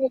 You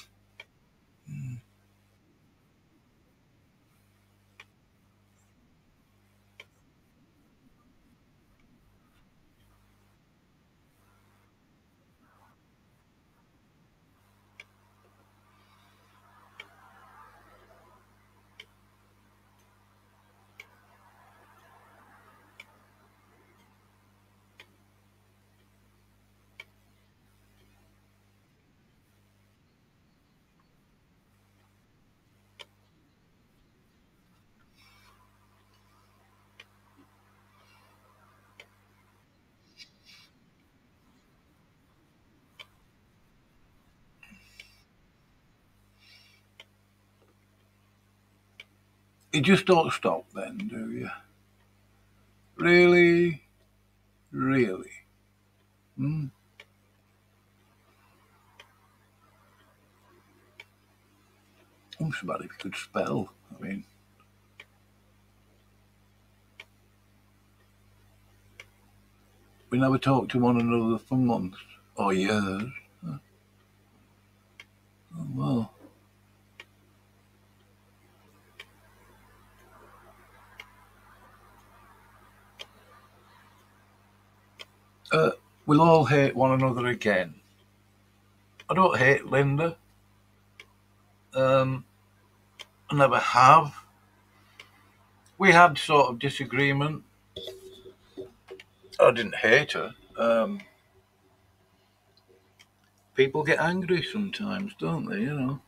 just don't stop then, do you? Really? Really? Hmm? I'm somebody if you could spell. I mean, we never talked to one another for months or years. Oh, well. Uh, we'll all hate one another again. I don't hate Linda. Um, I never have. We had sort of disagreement. I didn't hate her. Um, people get angry sometimes, don't they? You know,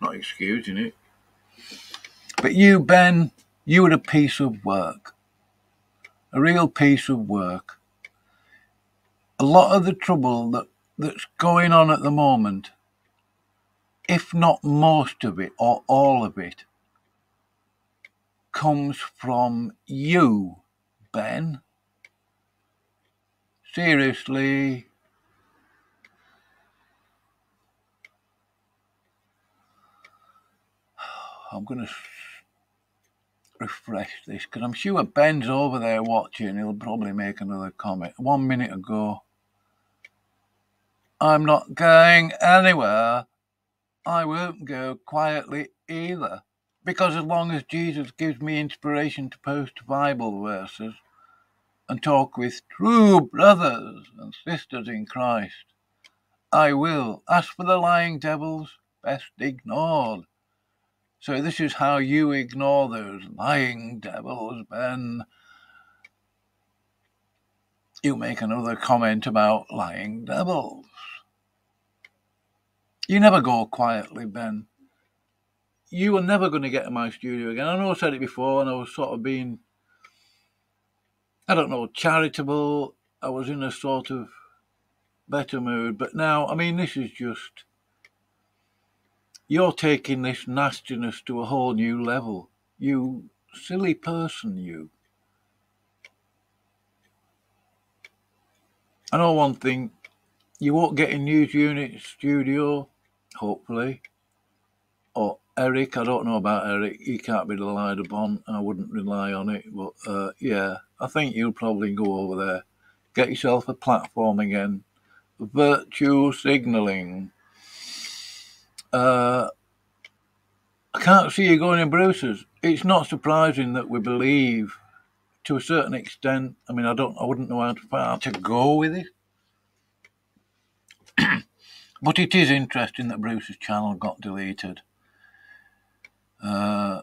not excusing it. But you, Ben, you were a piece of work, a real piece of work. A lot of the trouble that, that's going on at the moment, if not most of it or all of it, comes from you, Ben. Seriously. I'm going to refresh this because I'm sure Ben's over there watching. He'll probably make another comment. One minute ago, I'm not going anywhere. I won't go quietly either. Because as long as Jesus gives me inspiration to post Bible verses and talk with true brothers and sisters in Christ, I will. As for the lying devils, best ignored. So this is how you ignore those lying devils, Ben. You make another comment about lying devils. You never go quietly, Ben. You are never going to get in my studio again. I know I said it before, and I was sort of being, I don't know, charitable. I was in a sort of better mood. But now, I mean, this is just, you're taking this nastiness to a whole new level. You silly person, you. I know one thing, you won't get in News Unit studio, hopefully. Or Eric, I don't know about Eric. He can't be relied upon. I wouldn't rely on it. But uh, yeah, I think you'll probably go over there. Get yourself a platform again. Virtue signalling. Uh, I can't see you going in Bruce's. It's not surprising that we believe, to a certain extent. I mean, I don't, I wouldn't know how far to go with it. But it is interesting that Bruce's channel got deleted. Uh,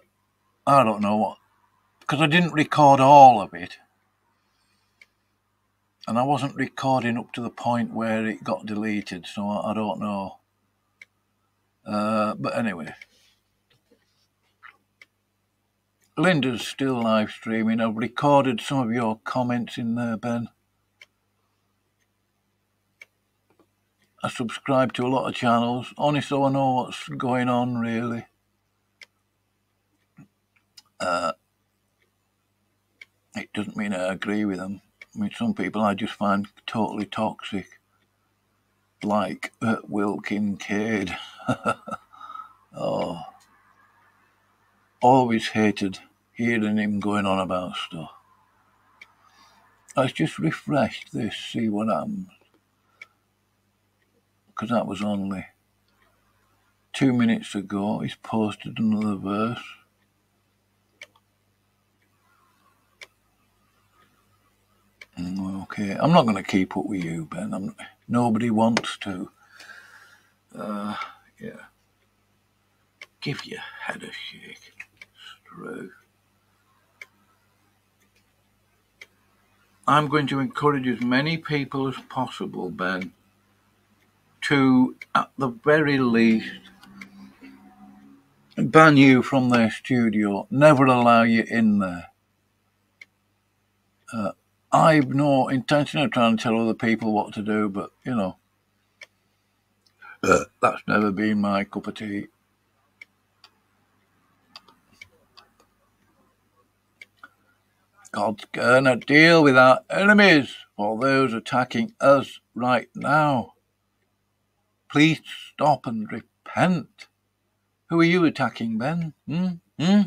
I don't know what, because I didn't record all of it. and I wasn't recording up to the point where it got deleted, so I, I don't know. Uh, but anyway, Linda's still live streaming. I've recorded some of your comments in there, Ben. I subscribe to a lot of channels, only so I know what's going on, really. Uh, it doesn't mean I agree with them. I mean, some people I just find totally toxic, like uh, Will Kincaid. oh, always hated hearing him going on about stuff. Let's just refreshed this, see what happens. Because that was only two minutes ago. He's posted another verse. Mm, okay, I'm not going to keep up with you, Ben. I'm, nobody wants to. Uh, yeah. Give your head a shake. True. I'm going to encourage as many people as possible, Ben, to, at the very least, ban you from their studio, never allow you in there. Uh, I've no intention of trying to tell other people what to do, but you know, uh, that's never been my cup of tea. God's gonna deal with our enemies for those attacking us right now. Please stop and repent. Who are you attacking, Ben? Hmm? Hmm?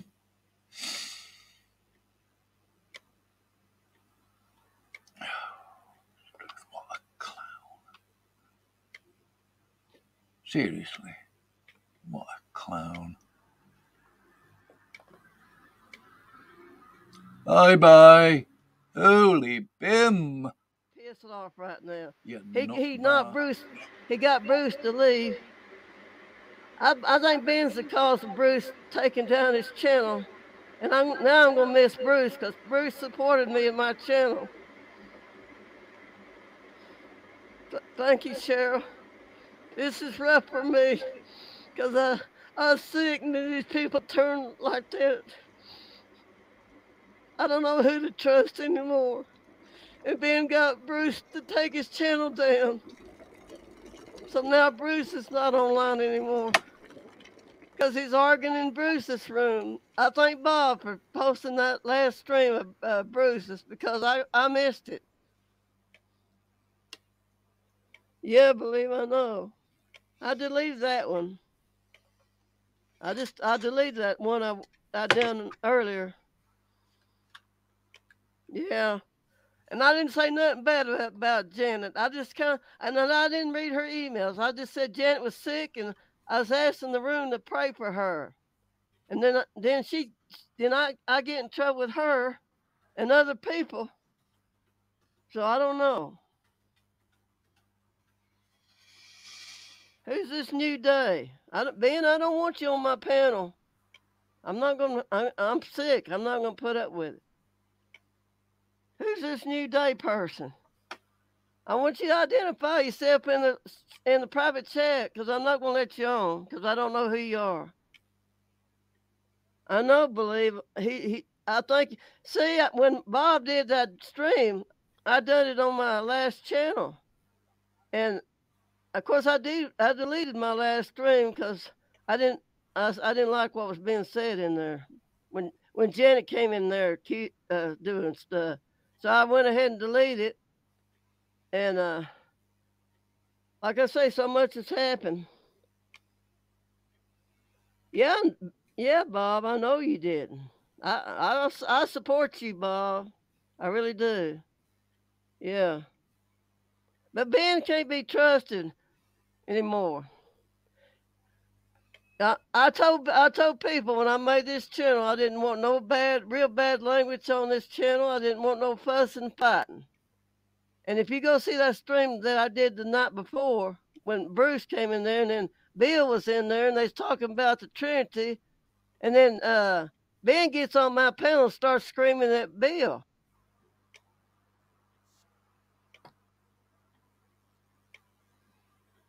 Seriously, what a clown. Bye bye. Holy Bim. Off right now. You He nut he knocked bar. Bruce. He got Bruce to leave. I, I think Ben's the cause of Bruce taking down his channel, and I'm now I'm gonna miss Bruce because Bruce supported me in my channel. Th- thank you, Cheryl. This is rough for me because I I was sick and these people turn like that. I don't know who to trust anymore. And Ben got Bruce to take his channel down. So now Bruce is not online anymore. Because he's arguing in Bruce's room. I thank Bob for posting that last stream of uh, Bruce's because I, I missed it. Yeah, believe I know. I deleted that one. I just I deleted that one I I done earlier. Yeah. And I didn't say nothing bad about, Janet. I just kind of, and then I didn't read her emails. I just said Janet was sick, and I was asking the room to pray for her. And then, then she, then I, I get in trouble with her and other people. So I don't know. Who's this new day? I don't, Ben, I don't want you on my panel. I'm not gonna. I, I'm sick. I'm not gonna put up with it. Who's this new day person? I want you to identify yourself in the in the private chat because I'm not gonna let you on because I don't know who you are. I know, believe he he. I think. See, when Bob did that stream, I done it on my last channel, and of course I did. I deleted my last stream because I didn't. I, I didn't like what was being said in there when when Janet came in there uh, doing stuff. So I went ahead and deleted it. And uh, like I say, so much has happened. Yeah, yeah, Bob. I know you didn't. I, I I support you, Bob. I really do. Yeah. But Ben can't be trusted anymore. I, I told I told people when I made this channel I didn't want no bad real bad language on this channel. I didn't want no fuss and fighting. And if you go see that stream that I did the night before when Bruce came in there and then Bill was in there and they was talking about the Trinity, and then uh, Ben gets on my panel and starts screaming at Bill.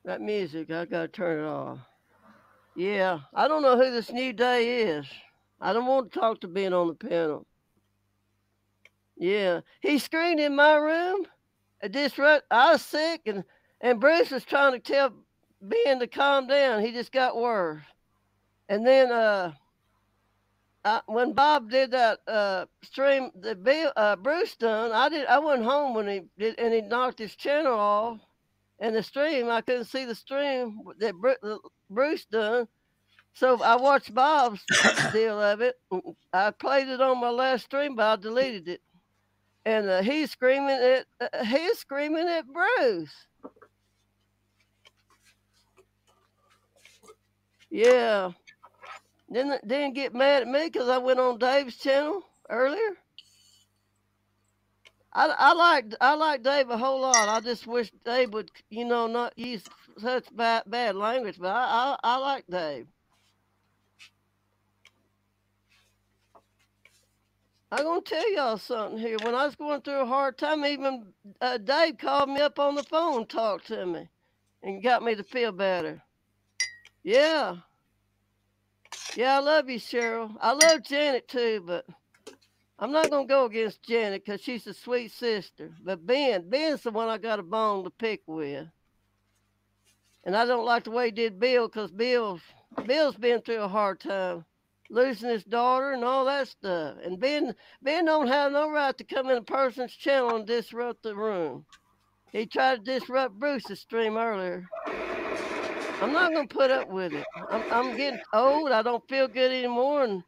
That music, I gotta turn it off. Yeah, I don't know who this new day is. I don't want to talk to Ben on the panel. Yeah, he screamed in my room. It disrupt. I was sick, and and Bruce was trying to tell Ben to calm down. He just got worse. And then uh, I, when Bob did that uh stream that Bill uh, Bruce done, I did. I went home when he did, and he knocked his channel off. And the stream, I couldn't see the stream that Bruce done. So I watched Bob's deal of it. I played it on my last stream, but I deleted it. And uh, he's screaming at uh, he's screaming at Bruce. Yeah. Didn't didn't get mad at me because I went on Dave's channel earlier. I, I like I like Dave a whole lot. I just wish Dave would, you know, not use such bad bad language. But I I, I like Dave. I'm gonna tell y'all something here. When I was going through a hard time, even uh, Dave called me up on the phone, talked to me, and got me to feel better. Yeah, yeah, I love you, Cheryl. I love Janet too, but I'm not gonna go against Janet because she's a sweet sister. But Ben, Ben's the one I got a bone to pick with. And I don't like the way he did Bill because Bill's Bill's been through a hard time, losing his daughter and all that stuff. And Ben Ben don't have no right to come in a person's channel and disrupt the room. He tried to disrupt Bruce's stream earlier. I'm not gonna put up with it. I'm, I'm getting old. I don't feel good anymore, and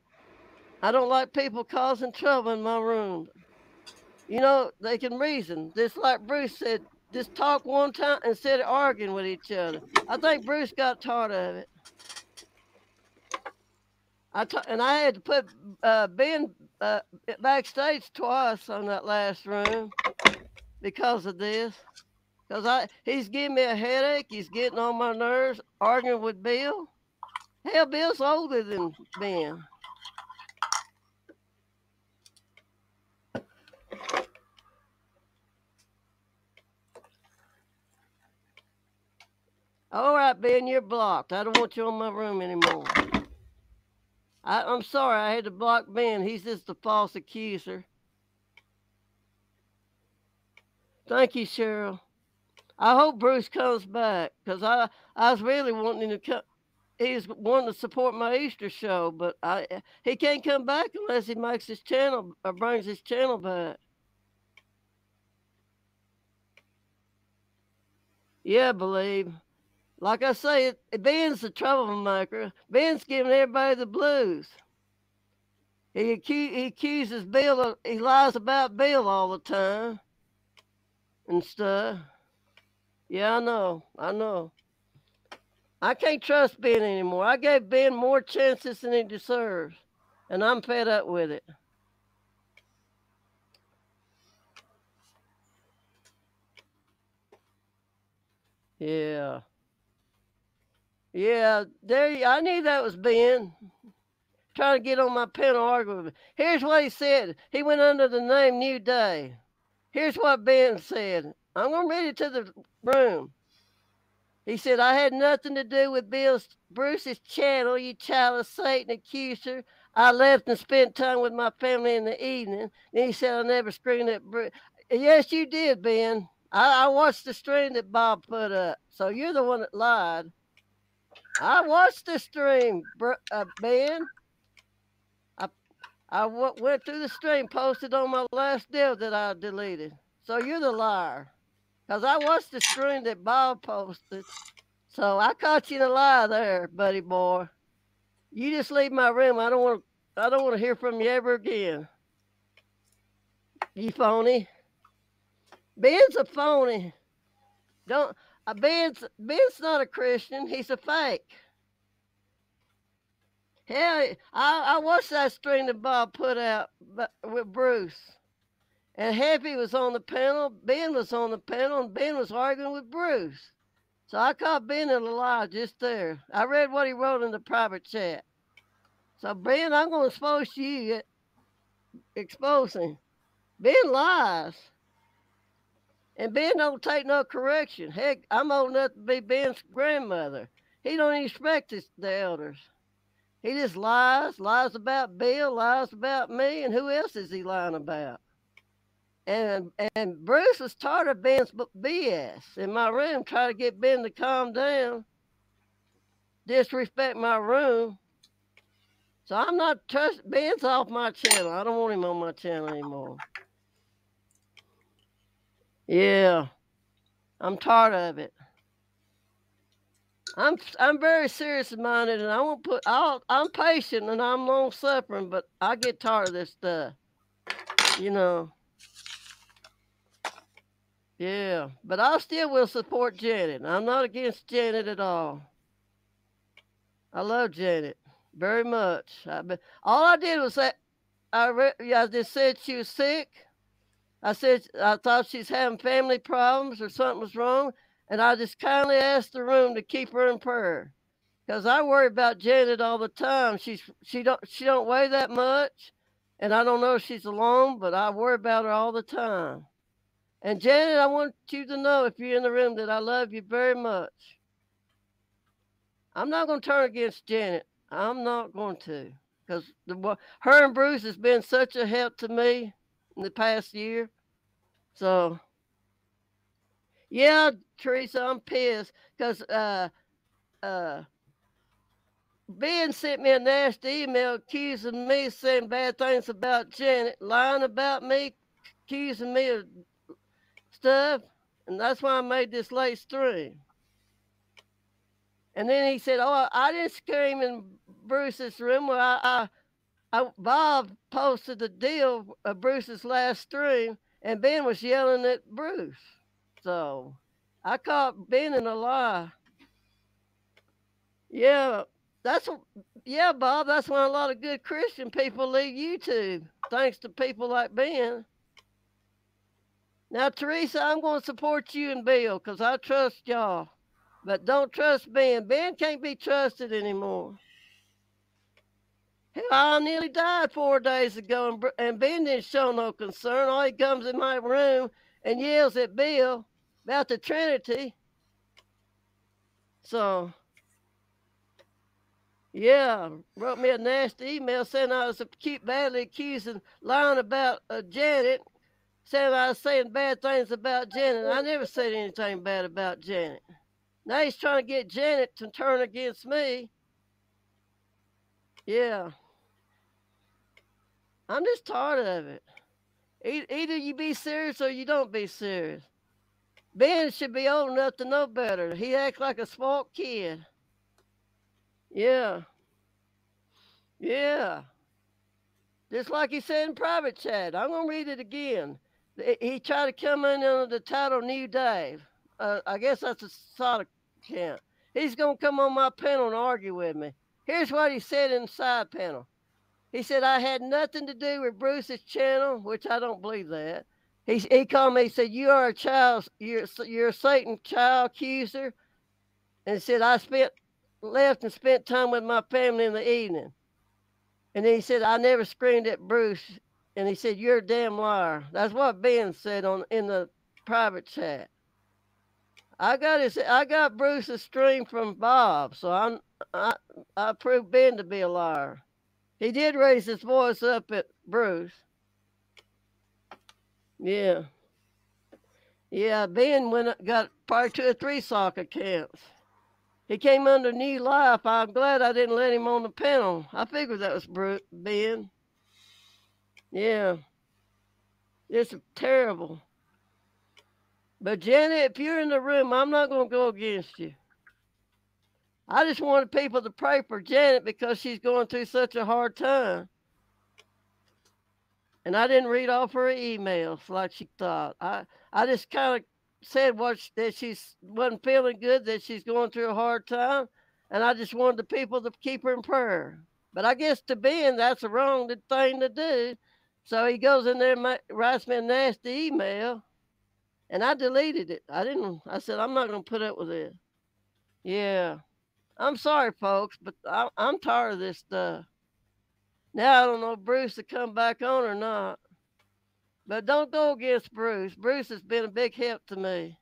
I don't like people causing trouble in my room. You know, they can reason. Just like Bruce said, just talk one time instead of arguing with each other. I think Bruce got tired of it. I t- and I had to put uh, Ben uh, backstage twice on that last room because of this. Because I he's giving me a headache. He's getting on my nerves, arguing with Bill. Hell, Bill's older than Ben. All right, Ben, you're blocked. I don't want you in my room anymore. I, I'm sorry, I had to block Ben. He's just a false accuser. Thank you, Cheryl. I hope Bruce comes back because I, I was really wanting to come. He's wanting to support my Easter show, but I he can't come back unless he makes his channel or brings his channel back. Yeah, believe. Like I say, Ben's the troublemaker. Ben's giving everybody the blues. He, he accuses Bill, of, he lies about Bill all the time and stuff. Yeah, I know. I know. I can't trust Ben anymore. I gave Ben more chances than he deserves, and I'm fed up with it. Yeah. Yeah, there. I knew that was Ben trying to get on my panel argument. Here's what he said. He went under the name New Day. Here's what Ben said. I'm gonna read it to the room. He said, I had nothing to do with Bill's Bruce's channel, you child of Satan accuser. I left and spent time with my family in the evening. And he said I never screamed at Bruce. Yes, you did, Ben. I, I watched the stream that Bob put up. So you're the one that lied. I watched the stream, uh, Ben. I I w- went through the stream, posted on my last deal that I deleted. So you're the liar. Because I watched the stream that Bob posted. So I caught you in a lie there, buddy boy. You just leave my room. I don't want I don't want to hear from you ever again. You phony. Ben's a phony. Don't uh, Ben's Ben's not a Christian. He's a fake. Hell, I, I watched that stream that Bob put out with Bruce. And Happy was on the panel, Ben was on the panel, and Ben was arguing with Bruce. So I caught Ben in a lie just there. I read what he wrote in the private chat. So Ben, I'm to expose you. Expose him. Ben lies. And Ben don't take no correction. Heck, I'm old enough to be Ben's grandmother. He don't even respect his, the elders. He just lies, lies about Bill, lies about me, and who else is he lying about? And and Bruce was tired of Ben's BS in my room, trying to get Ben to calm down, disrespect my room. So I'm not trust Ben's off my channel. I don't want him on my channel anymore. Yeah. I'm tired of it. I'm I'm very serious minded and I won't put I'll I'm patient and I'm long suffering, but I get tired of this stuff. You know. Yeah, but I still will support Janet. I'm not against Janet at all. I love Janet very much. I, all I did was say, I, re, I just said she was sick. I said I thought she's having family problems or something was wrong, and I just kindly asked the room to keep her in prayer, because I worry about Janet all the time. She's she don't she don't weigh that much, and I don't know if she's alone, but I worry about her all the time. And Janet, I want you to know if you're in the room that I love you very much. I'm not going to turn against Janet. I'm not going to because her and Bruce has been such a help to me in the past year. So, yeah, Teresa, I'm pissed because uh, uh, Ben sent me a nasty email accusing me of saying bad things about Janet, lying about me, accusing me of stuff, and that's why I made this late stream. And then he said, "Oh, I didn't scream in Bruce's room. Well, I, I, I Bob posted the deal of Bruce's last stream, and Ben was yelling at Bruce. So I caught Ben in a lie. Yeah, that's yeah, Bob. That's why a lot of good Christian people leave YouTube, thanks to people like Ben. Now, Teresa, I'm going to support you and Bill because I trust y'all. But don't trust Ben. Ben can't be trusted anymore. I nearly died four days ago, and, and Ben didn't show no concern. All he comes in my room and yells at Bill about the Trinity. So, yeah, wrote me a nasty email saying I was keep badly accusing, lying about uh, Janet, saying I was saying bad things about Janet. I never said anything bad about Janet. Now he's trying to get Janet to turn against me. Yeah. I'm just tired of it. Either you be serious or you don't be serious. Ben should be old enough to know better. He acts like a smart kid. Yeah. Yeah. Just like he said in private chat. I'm going to read it again. He tried to come in under the title New Dave. Uh, I guess that's a sort of can't. He's going to come on my panel and argue with me. Here's what he said in the side panel. He said, I had nothing to do with Bruce's channel, which I don't believe that. He, he called me, he said, You are a child, you're, you're a Satan child accuser. And said, I spent, left and spent time with my family in the evening. And then he said, I never screamed at Bruce. And he said, You're a damn liar. That's what Ben said on in the private chat. I got his, I got Bruce's stream from Bob, so I'm, I, I proved Ben to be a liar. He did raise his voice up at Bruce. Yeah. Yeah, Ben went got probably two or three soccer camps. He came under new life. I'm glad I didn't let him on the panel. I figured that was Bruce, Ben. Yeah. It's terrible. But Janet, if you're in the room, I'm not going to go against you. I just wanted people to pray for Janet because she's going through such a hard time. And I didn't read off her emails like she thought. I, I just kind of said what she, that she wasn't feeling good, that she's going through a hard time. And I just wanted the people to keep her in prayer. But I guess to Ben, that's the wrong thing to do. So he goes in there and writes me a nasty email and I deleted it. I didn't. I said I'm not going to put up with it. Yeah, I'm sorry, folks, but I, am tired of this stuff. Now I don't know if Bruce to come back on or not. But don't go against Bruce. Bruce has been a big help to me.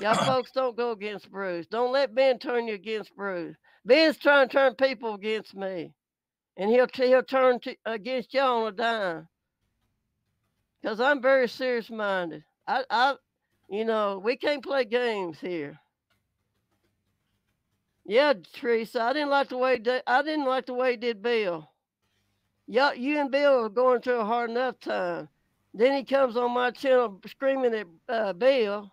Y'all folks don't go against Bruce. Don't let Ben turn you against Bruce. Ben's trying to turn people against me, and he'll he'll turn to, against y'all on a dime. Cause I'm very serious minded. I, I, you know, we can't play games here. Yeah, Teresa, I didn't like the way I didn't like the way he did Bill. Yeah, you and Bill are going through a hard enough time. Then he comes on my channel screaming at uh, Bill.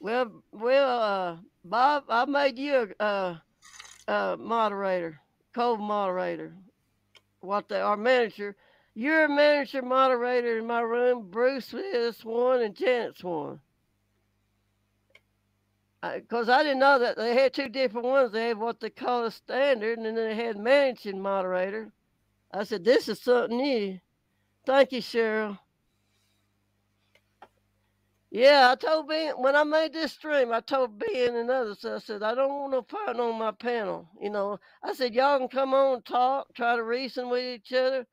Well, well, uh, Bob, I made you a, a, a moderator, co-moderator. What they are manager. You're a manager moderator in my room. Bruce is one and Janet's one because I, I, didn't know that they had two different ones. They had what they call a standard, and then they had managing moderator. I said, "This is something new." Thank you, Cheryl. Yeah, I told Ben when I made this stream, I told Ben and others, I said, I don't want no fighting on my panel. You know, I said, y'all can come on talk, try to reason with each other.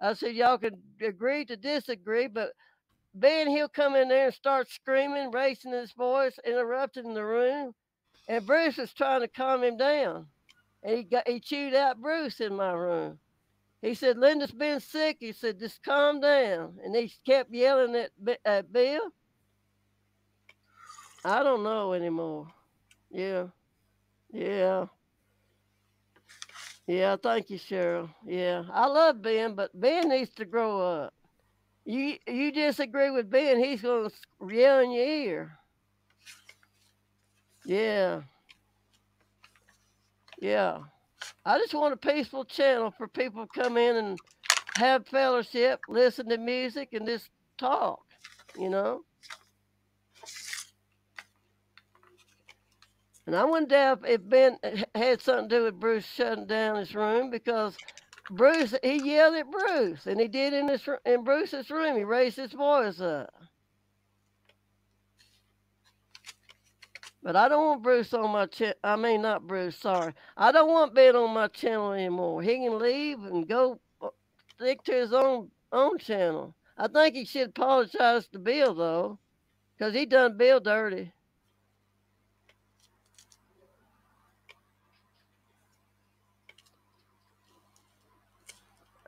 I said, y'all can agree to disagree, but Ben, he'll come in there and start screaming, raising his voice, interrupting the room. And Bruce was trying to calm him down. And he got he chewed out Bruce in my room. He said, Linda's been sick. He said, just calm down. And he kept yelling at, at Bill. I don't know anymore. Yeah. Yeah. Yeah, thank you, Cheryl. Yeah, I love Ben, but Ben needs to grow up. You you disagree with Ben, he's gonna yell in your ear. Yeah. Yeah. I just want a peaceful channel for people to come in and have fellowship, listen to music, and just talk, you know? And I wouldn't doubt if Ben had something to do with Bruce shutting down his room because Bruce, he yelled at Bruce, and he did in this in Bruce's room. He raised his voice up. But I don't want Bruce on my channel. I mean, not Bruce. Sorry, I don't want Ben on my channel anymore. He can leave and go uh, stick to his own own channel. I think he should apologize to Bill though, because he done Bill dirty.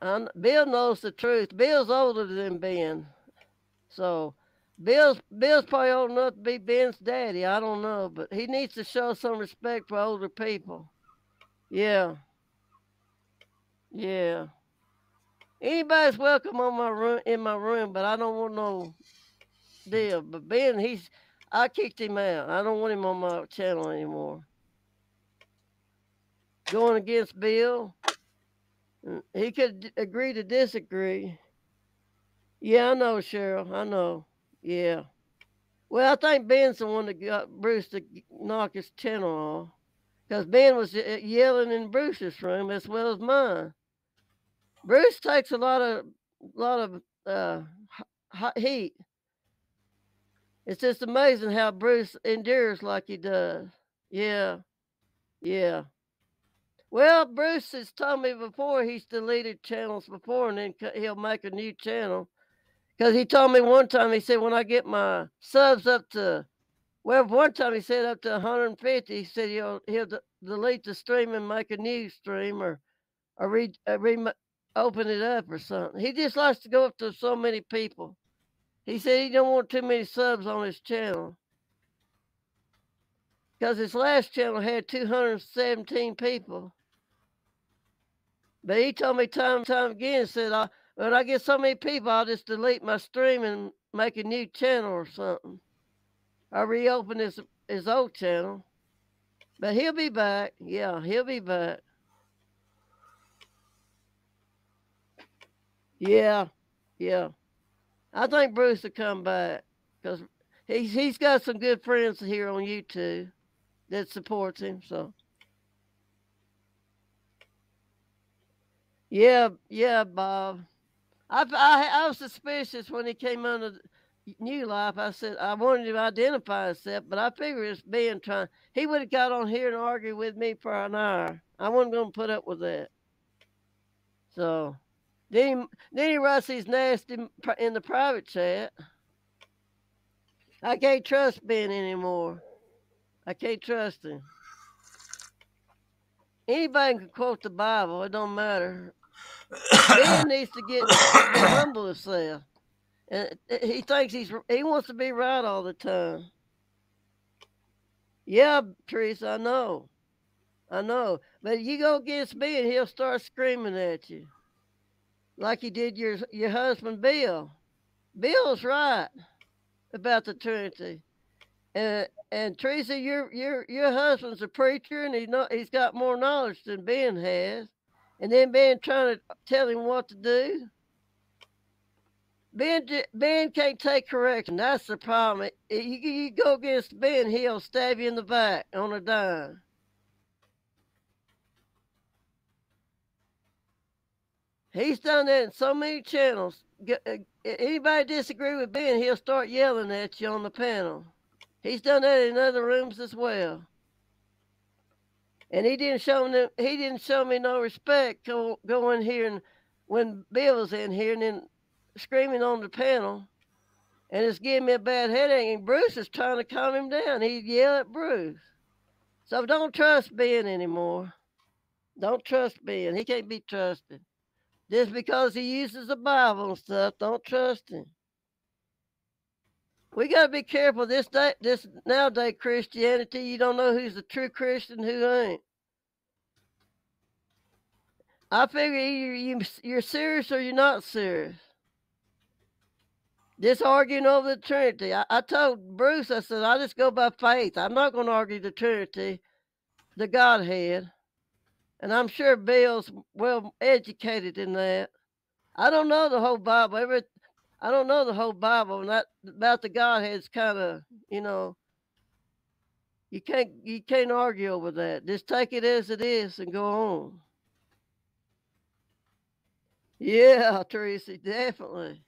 And Bill knows the truth. Bill's older than Ben. So Bill's Bill's probably old enough to be Ben's daddy. I don't know, but he needs to show some respect for older people. Yeah. Yeah. Anybody's welcome on my room in my room, but I don't want no deal. But Ben, he's I kicked him out. I don't want him on my channel anymore. Going against Bill. Mm, he could agree to disagree. Yeah, I know, Cheryl. I know. Yeah. Well, I think Ben's the one that got Bruce to knock his channel off. Because Ben was yelling in Bruce's room as well as mine. Bruce takes a lot of lot of uh, hot heat. It's just amazing how Bruce endures like he does. Yeah. Yeah. Well, Bruce has told me before he's deleted channels before, and then he'll make a new channel. Because he told me one time, he said, when I get my subs up to, well, one time he said up to 150, he said he'll he'll delete the stream and make a new stream or or re, uh, re open it up or something. He just likes to go up to so many people. He said he don't want too many subs on his channel because his last channel had 217 people. But he told me time and time again, said, I, when I get so many people, I'll just delete my stream and make a new channel or something. I reopen his, his old channel. But he'll be back. Yeah, he'll be back. Yeah, yeah. I think Bruce will come back because he's he's got some good friends here on YouTube that supports him. So Yeah, yeah, Bob. I, I, I was suspicious when he came on the, New Life, I said I wanted to identify himself, but I figured it's being trying. He would have got on here and argued with me for an hour. I wasn't going to put up with that. So then he, then he writes these nasty in the private chat. I can't trust Ben anymore. I can't trust him. Anybody can quote the Bible. It don't matter. Ben needs to get, get humble himself. And uh, he thinks he's he wants to be right all the time. Yeah, Teresa, I know. I know. But you go against me and he'll start screaming at you. Like he did your your husband Bill. Bill's right about the Trinity. And and Teresa, your your your husband's a preacher and he know he's got more knowledge than Ben has. And then Ben trying to tell him what to do. Ben Ben can't take correction. That's the problem. You, you go against Ben, he'll stab you in the back on a dime. He's done that in so many channels. Uh, anybody disagree with Ben, he'll start yelling at you on the panel. He's done that in other rooms as well. And he didn't show me he didn't show me no respect go, go here and when Bill was in here and then screaming on the panel, and it's giving me a bad headache. And Bruce is trying to calm him down. He yell at Bruce. So don't trust Ben anymore. Don't trust Ben. He can't be trusted. Just because he uses the Bible and stuff, don't trust him. We got to be careful this day, this nowadays Christianity. You don't know who's a true Christian, who ain't. I figure either you, you're serious or you're not serious. This arguing over the Trinity. I, I told Bruce, I said, I just go by faith. I'm not going to argue the Trinity, the Godhead. And I'm sure Bill's well educated in that. I don't know the whole Bible. Every, I don't know the whole Bible, that about the Godhead's kind of, you know, you can't you can't argue over that. Just take it as it is and go on. Yeah, Tracy, definitely.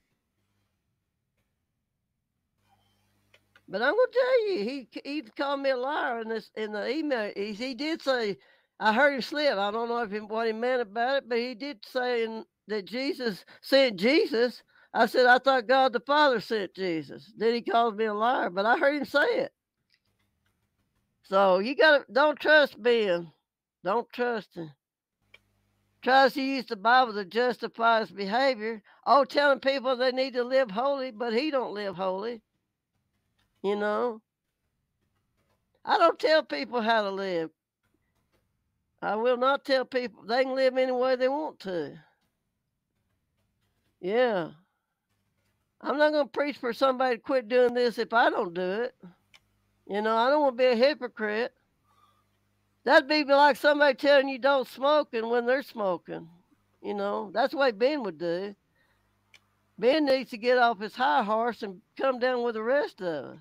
But I'm gonna tell you, he he called me a liar in this in the email. He, he did say I heard him slip. I don't know if he, what he meant about it, but he did say in, that Jesus sent Jesus. I said I thought God the Father sent Jesus. Then he called me a liar, but I heard him say it. So you gotta don't trust Ben. Don't trust him. Tries to use the Bible to justify his behavior. Oh, telling people they need to live holy, but he don't live holy. You know, I don't tell people how to live. I will not tell people they can live any way they want to. Yeah. I'm not going to preach for somebody to quit doing this if I don't do it. You know, I don't want to be a hypocrite. That'd be like somebody telling you don't smoke and when they're smoking. You know, that's the way Ben would do. Ben needs to get off his high horse and come down with the rest of us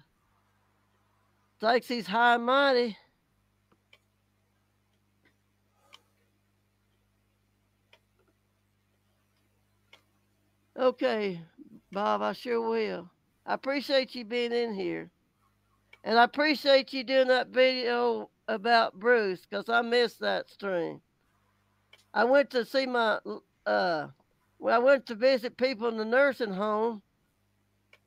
thinks he's high and mighty. Okay, Bob, I sure will. I appreciate you being in here. And I appreciate you doing that video about Bruce because I missed that stream. I went to see my, uh, well, I went to visit people in the nursing home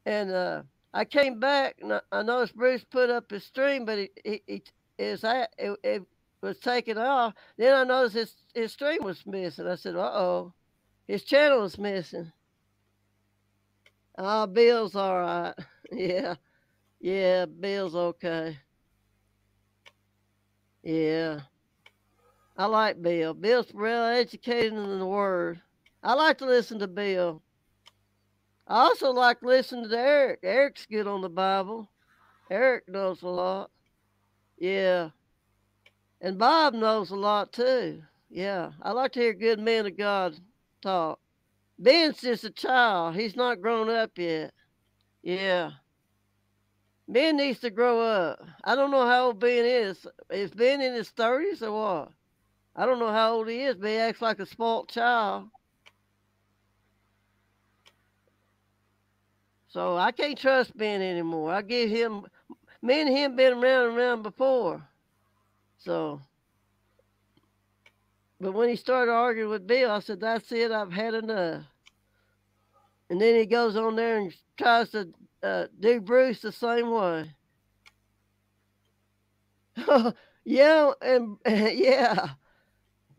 and, uh, I came back and I noticed Bruce put up his stream, but it, it, it, it, it was taken off. Then I noticed his, his stream was missing. I said, uh oh, his channel is missing. Ah, oh, Bill's all right. yeah. Yeah, Bill's okay. Yeah. I like Bill. Bill's real educated in the word. I like to listen to Bill. I also like listening to Eric. Eric's good on the Bible. Eric knows a lot. Yeah. And Bob knows a lot too. Yeah. I like to hear good men of God talk. Ben's just a child. He's not grown up yet. Yeah. Ben needs to grow up. I don't know how old Ben is. Is Ben in his 30s or what? I don't know how old he is, but he acts like a spoilt child. So I can't trust Ben anymore. I give him, me and him been around and around before. So, but when he started arguing with Bill, I said, "That's it. I've had enough." And then he goes on there and tries to uh, do Bruce the same way. yeah, and yeah,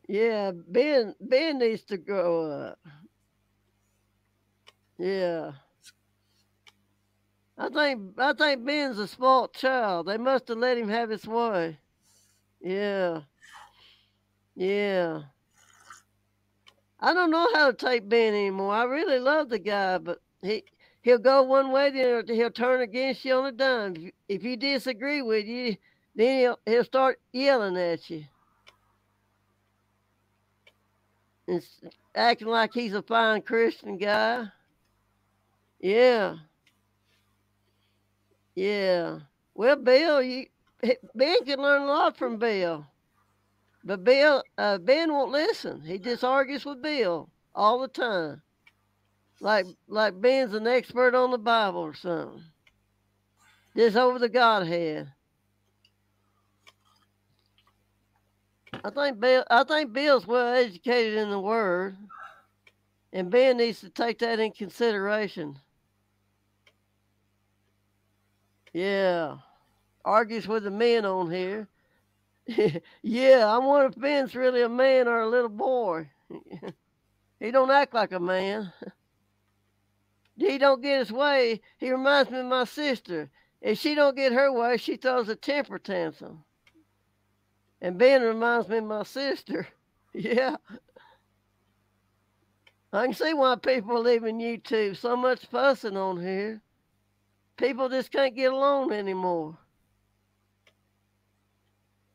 yeah. Ben Ben needs to grow up. Yeah. I think I think Ben's a smart child. They must have let him have his way. Yeah. Yeah. I don't know how to take Ben anymore. I really love the guy, but he he'll go one way, then he'll turn against you on a dime. If, if he disagree with you, then he'll he'll start yelling at you. And acting like he's a fine Christian guy. Yeah. Yeah. Well, Bill, you Ben can learn a lot from Bill. But Bill, uh, Ben won't listen. He just argues with Bill all the time, like like Ben's an expert on the Bible or something. Just over the Godhead. I think Bill. I think Bill's well educated in the Word, and Ben needs to take that in consideration. Yeah, argues with the men on here. yeah, I wonder if Ben's really a man or a little boy. he don't act like a man. he don't get his way. He reminds me of my sister. If she don't get her way, she throws a temper tantrum. And Ben reminds me of my sister. yeah. I can see why people are leaving YouTube. So much fussing on here. People just can't get along anymore.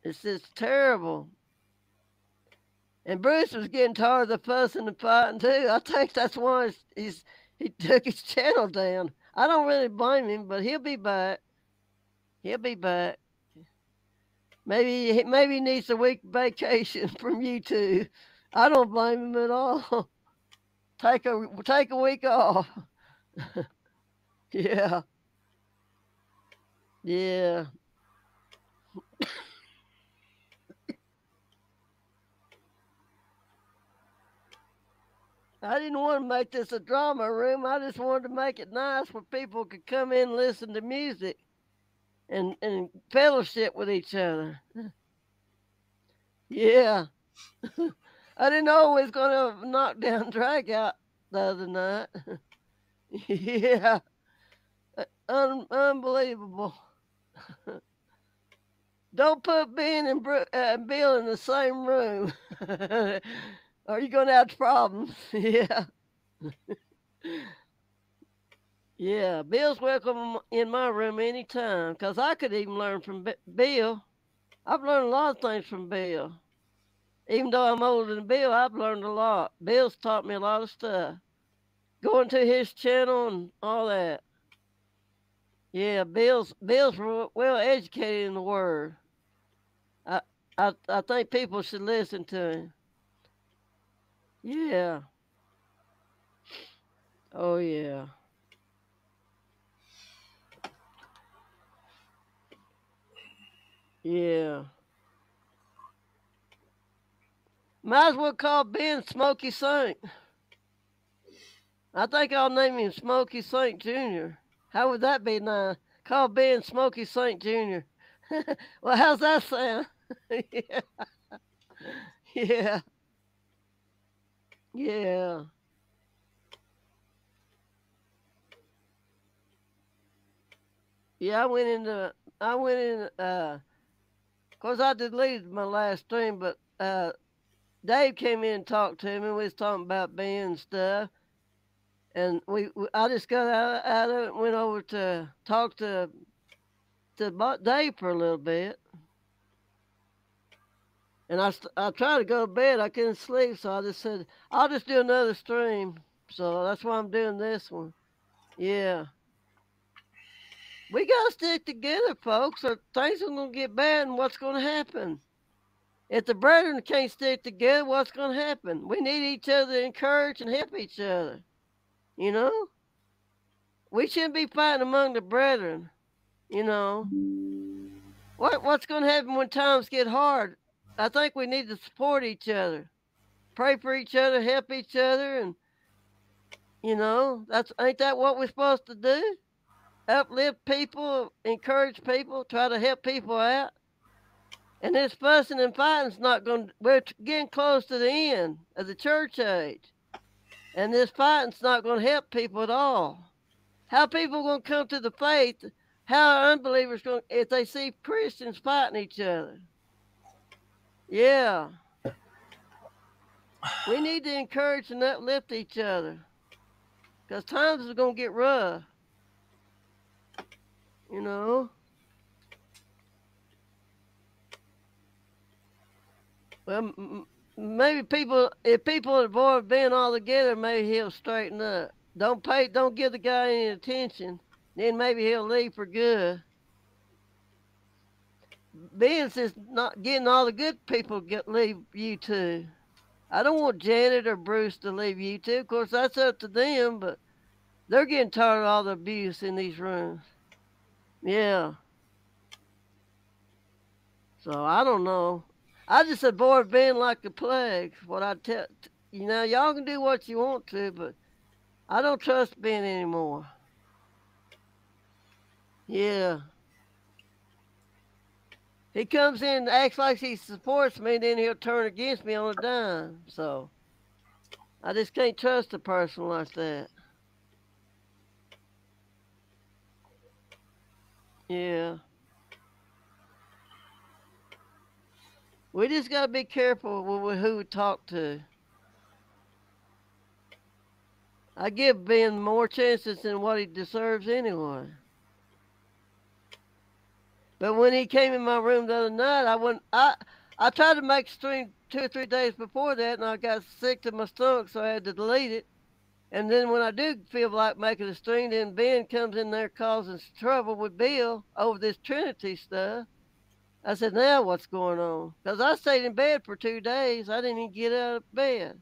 It's just terrible. And Bruce was getting tired of the fussing and fighting too. I think that's why he's, he's he took his channel down. I don't really blame him, but he'll be back. He'll be back. Maybe maybe he needs a week vacation from YouTube. I don't blame him at all. take a take a week off. yeah. Yeah. I didn't want to make this a drama room. I just wanted to make it nice where people could come in and listen to music and, and fellowship with each other. yeah. I didn't know we was going to knock down drag out the other night. yeah. Un- unbelievable. Don't put Ben and Bro- uh, Bill in the same room. Oh, Are you going to have problems? yeah. yeah, Bill's welcome in my room anytime because I could even learn from B- Bill. I've learned a lot of things from Bill. Even though I'm older than Bill, I've learned a lot. Bill's taught me a lot of stuff. Going to his channel and all that. Yeah, Bill's Bill's well educated in the word. I I I think people should listen to him. Yeah. Oh, yeah. Yeah. Might as well call Ben Smoky Saint. I think I'll name him Smoky Saint Jr. How would that be now? Call Ben Smoky Saint Jr. well, how's that sound? yeah. yeah. Yeah. Yeah, I went into I went in uh course I deleted my last stream, but uh Dave came in and talked to me. We was talking about Ben stuff. And we, we I just got out, out of it and went over to talk to to Dave for a little bit. And I, I tried to go to bed. I couldn't sleep. So I just said, I'll just do another stream. So that's why I'm doing this one. Yeah. We got to stick together, folks, or things are going to get bad and what's going to happen? If the brethren can't stick together, what's going to happen? We need each other to encourage and help each other. You know? we shouldn't be fighting among the brethren. You know, what what's going to happen when times get hard? I think we need to support each other, pray for each other, help each other, and you know that's ain't that what we're supposed to do? Uplift people, encourage people, try to help people out. And this fussing and fighting's not going. to We're getting close to the end of the church age, and this fighting's not going to help people at all. How people going to come to the faith? How are unbelievers going if they see Christians fighting each other? Yeah, we need to encourage and uplift each other, because times are going to get rough. You know. Well, maybe people, if people are avoid Ben all together, maybe he'll straighten up. Don't pay, don't give the guy any attention, then maybe he'll leave for good. Ben is not getting all the good people get leave you too. I don't want Janet or Bruce to leave you too. Of course, that's up to them, but they're getting tired of all the abuse in these rooms. Yeah. So I don't know. I just avoid Ben like the plague. What I tell you know, y'all can do what you want to, but I don't trust Ben anymore. Yeah. He comes in, acts like he supports me, then he'll turn against me on a dime. So I just can't trust a person like that. Yeah. We just got to be careful with who we talk to. I give Ben more chances than what he deserves anyway. But when he came in my room the other night, I went. I I tried to make a stream two or three days before that, and I got sick to my stomach, so I had to delete it. And then when I do feel like making a stream, then Ben comes in there causing trouble with Bill over this Trinity stuff. I said, now what's going on? Because I stayed in bed for two days. I didn't even get out of bed.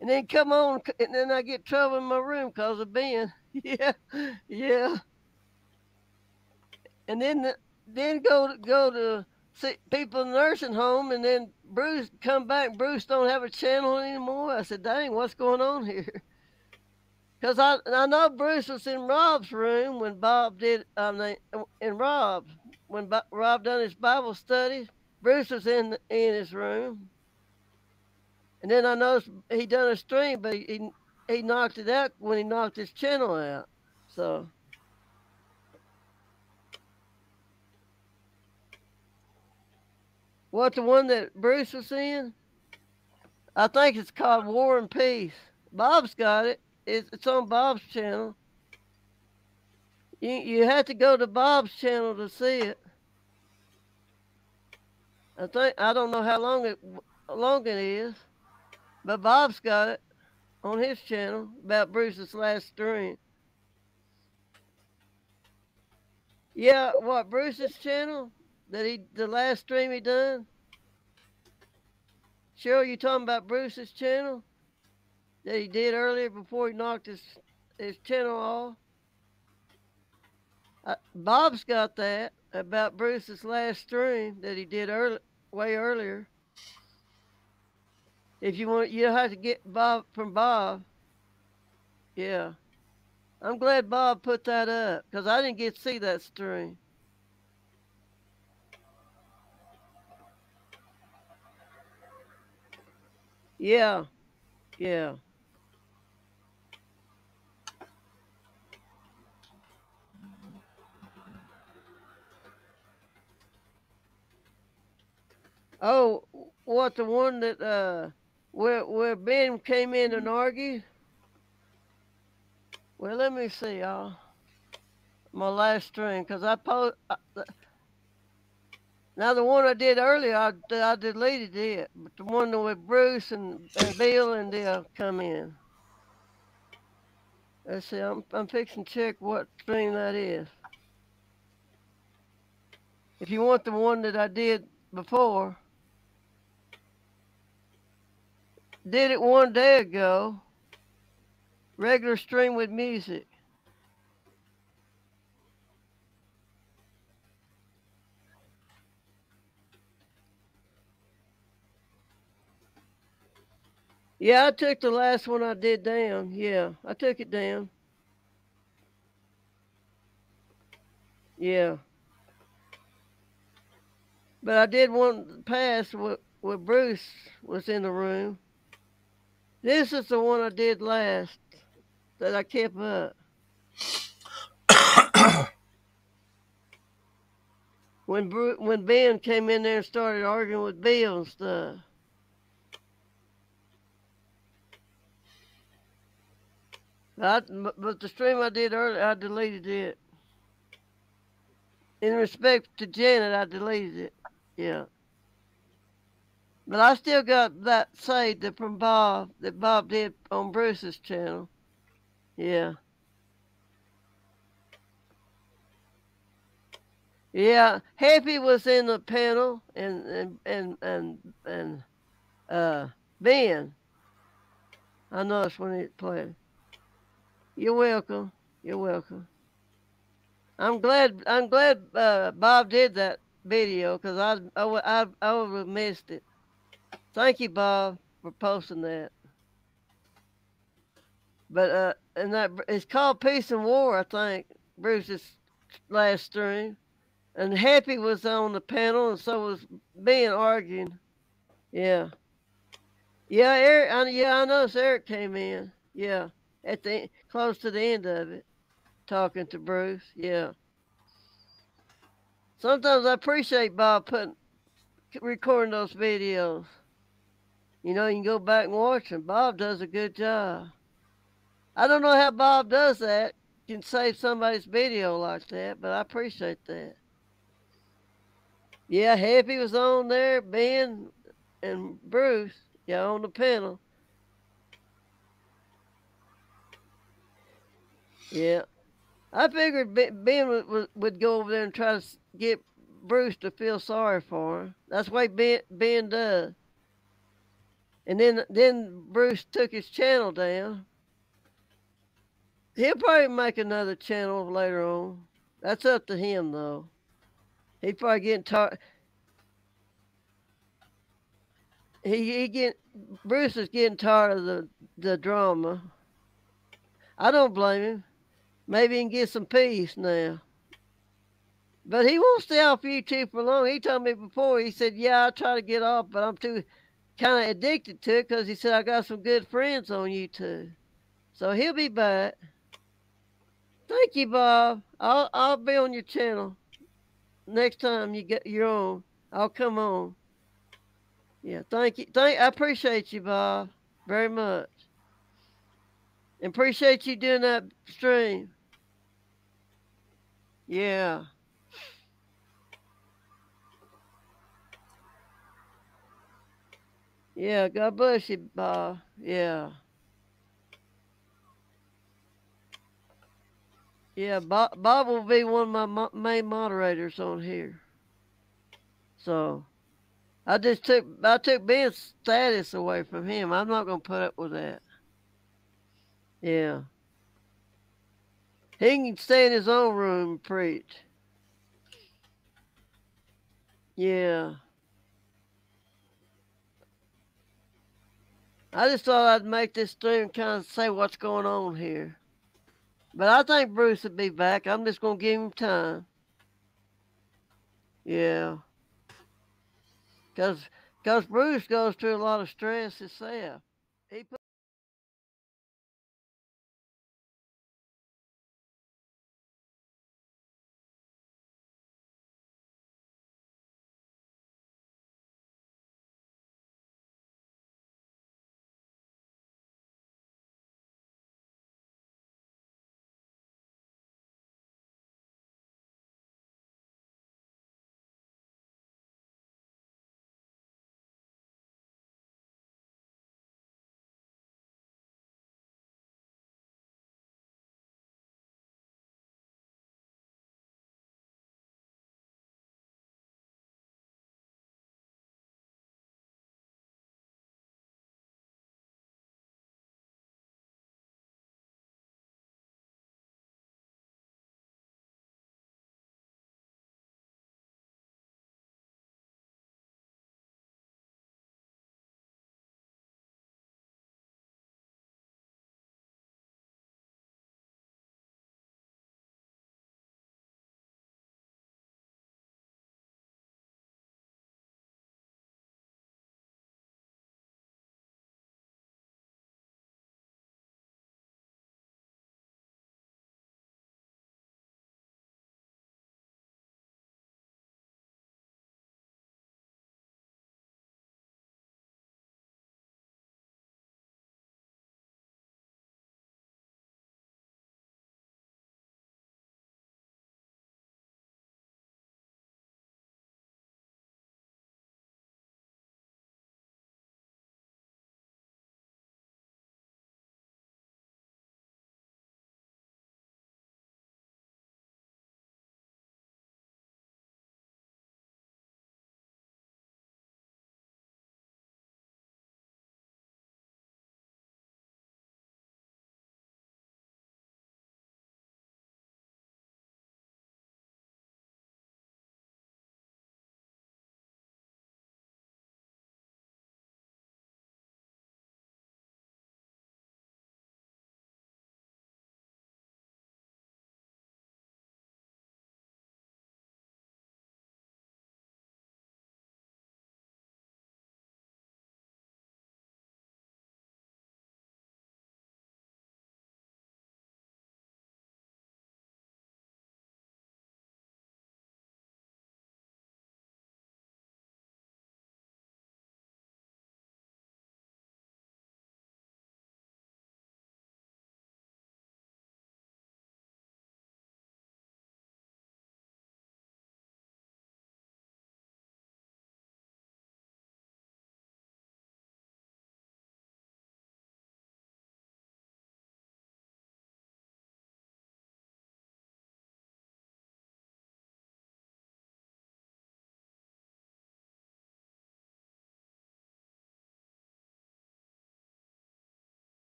And then come on, and then I get trouble in my room because of Ben. yeah, yeah. And then then go to, go to see people in the nursing home, and then Bruce come back. Bruce don't have a channel anymore. I said, dang, what's going on here? Because I I know Bruce was in Rob's room when Bob did. Mean, in Rob's when Rob done his Bible study, Bruce was in in his room, and then I noticed he done a stream, but he he knocked it out when he knocked his channel out. So. What the one that Bruce was in? I think it's called War and Peace. Bob's got it. It's, it's on Bob's channel. You you have to go to Bob's channel to see it. I think I don't know how long it how long it is, but Bob's got it on his channel about Bruce's last stream. Yeah, what Bruce's channel that he the last stream he done? Cheryl, you talking about Bruce's channel that he did earlier before he knocked his his channel off? Uh, Bob's got that about Bruce's last stream that he did early, way earlier. If you want, you have to get Bob from Bob. Yeah, I'm glad Bob put that up because I didn't get to see that stream. Yeah, yeah. Oh, what the one that uh where where Ben came in and argued? Well, let me see, y'all. My last string, because I post. Now the one I did earlier, I, I deleted it, but the one with Bruce and, and Bill and they'll come in. Let's see, I'm I'm fixing to check what stream that is. If you want the one that I did before. did it one day ago. Regular stream with music. Yeah, I took the last one I did down. Yeah, I took it down. Yeah. But I did one pass with, with Bruce was in the room. This is the one I did last that I kept up. when Bru- when Ben came in there and started arguing with Bill and stuff. I, but the stream I did earlier, I deleted it. In respect to Janet, I deleted it. Yeah. But I still got that saved from Bob that Bob did on Bruce's channel. Yeah. Yeah, Happy was in the panel and and and and, and uh Ben. I noticed when he played. You're welcome. You're welcome. I'm glad. I'm glad uh, Bob did that video because I, I I I would have missed it. Thank you, Bob, for posting that. But uh, and that it's called Peace and War, I think. Bruce's last stream, and Happy was on the panel, and so was Ben arguing. Yeah. Yeah, Eric. I, yeah, I noticed Eric came in. Yeah, at the close to the end of it, talking to Bruce. Yeah. Sometimes I appreciate Bob putting recording those videos. You know, you can go back and watch them. Bob does a good job. I don't know how Bob does that. Can save somebody's video like that, but I appreciate that. Yeah, Happy was on there, Ben and Bruce, yeah, on the panel. Yeah. I figured Ben would, go over there and try to get Bruce to feel sorry for him. That's what Ben, ben does. And then then Bruce took his channel down. He'll probably make another channel later on. That's up to him though. He probably getting tired. He, he get Bruce is getting tired of the, the drama. I don't blame him. Maybe he can get some peace now. But he won't stay off YouTube for long. He told me before, he said, Yeah, I'll try to get off, but I'm too kind of addicted to it because he said, I got some good friends on YouTube. So he'll be back. Thank you, Bob. I'll, I'll be on your channel next time you get your own. I'll come on. Yeah, thank you. Thank I appreciate you, Bob, very much. Appreciate you doing that stream. Yeah. Yeah, God bless you, Bob. Yeah. Yeah, Bob, Bob will be one of my main moderators on here. So, I just took I took Ben's status away from him. I'm not gonna put up with that. Yeah. He can stay in his own room and preach. Yeah. I just thought I'd make this stream kind of say what's going on here. But I think Bruce will be back. I'm just going to give him time. Yeah. Because Bruce goes through a lot of stress himself.